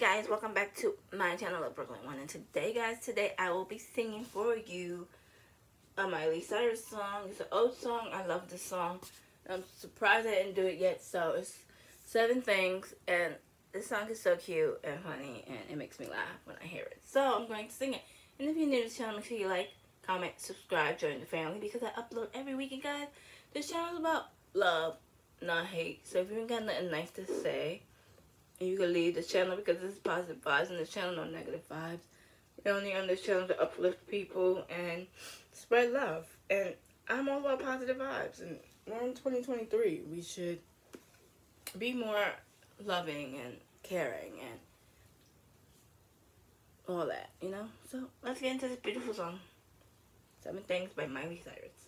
guys. Welcome back to my channel luvBrooklyn One. And today guys today I will be singing for you a Miley Cyrus song. It's an old song. I love this song. I'm surprised I didn't do it yet. So it's seven things and this song is so cute and funny and it makes me laugh when I hear it. So I'm going to sing it and if you're new to the channel make sure you like comment subscribe join the family because I upload every weekend guys this channel is about love not hate so if you ain't got nothing nice to say you can leave the channel because this is positive vibes and this channel no negative vibes. We're only on this channel to uplift people and spread love. And I'm all about positive vibes. And we're in 2023. We should be more loving and caring and all that, you know? So let's get into this beautiful song. Seven Things by Miley Cyrus.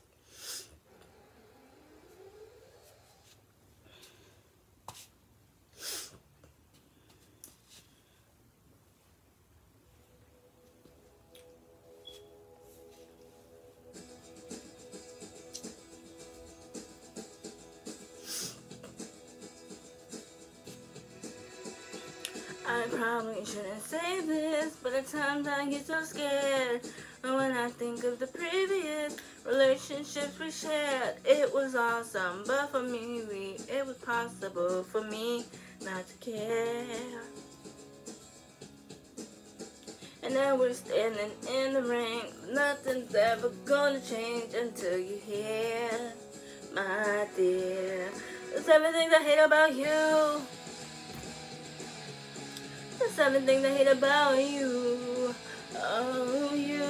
I probably shouldn't say this, but at times I get so scared. But when I think of the previous relationships we shared, it was awesome. But for me, we, it was possible for me not to care. And now we're standing in the rain. Nothing's ever gonna change until you hear, my dear. There's seven things I hate about you. Seven things I hate about you. Oh, you.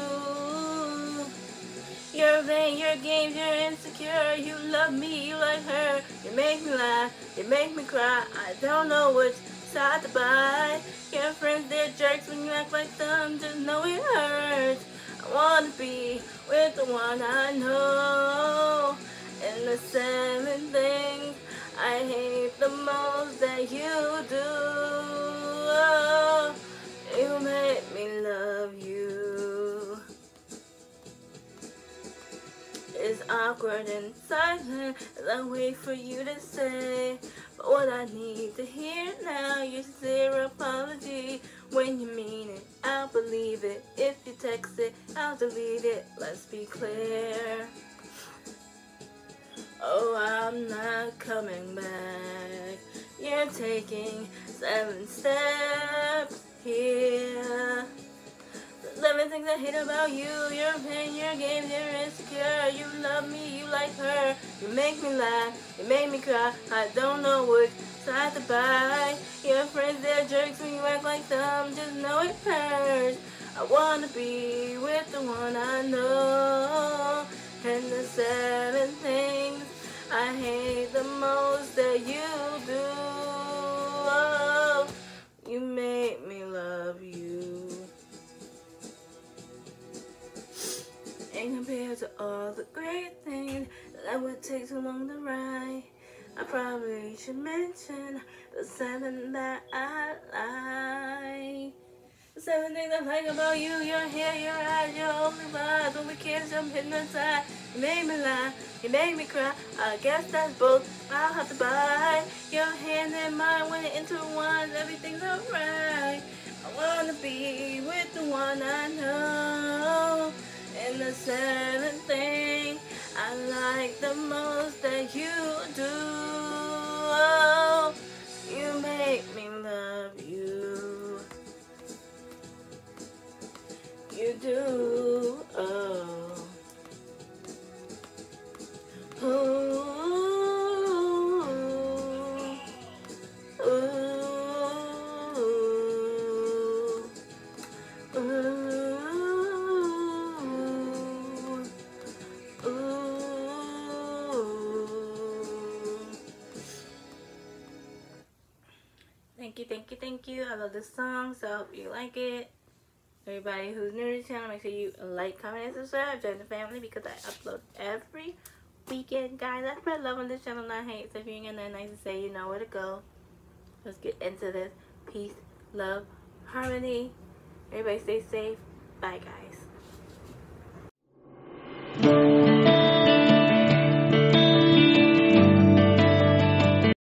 You're vain, you're games, you're insecure. You love me, you like her. You make me laugh, you make me cry. I don't know which side to buy. Your friends, they're jerks when you act like them. Just know it hurts. I wanna be with the one I know. And the seven things I hate the most that you do. Awkward and silent as I wait for you to say. But what I need to hear now, your sincere apology. When you mean it, I'll believe it. If you text it, I'll delete it. Let's be clear. Oh, I'm not coming back. You're taking seven steps here. Seven things I hate about you. Your pain, your games, you're insecure. Like her. You make me laugh, you make me cry. I don't know which side to buy. Your friends, they're jerks when you act like them. Just know it hurts. I wanna be with the one I know. And the seven things I hate the most that you compared to all the great things that would take so long to write, I probably should mention the seven that I like. The Seven things I like about you, your hair, your eyes, your only lies. When we kiss, I'm hypnotized. You make me laugh, you make me cry. I guess that's both I'll have to buy. Your hand and mine when it intertwines, everything's alright. I wanna be with the one I know. Thank you, thank you, thank you. I love this song, so I hope you like it. Everybody who's new to the channel, make sure you like, comment, and subscribe. Join the family because I upload every weekend, guys. I spread love on this channel, not hate. So if you ain't got nothing nice to say, you know where to go. Let's get into this. Peace, love, harmony. Everybody stay safe. Bye, guys.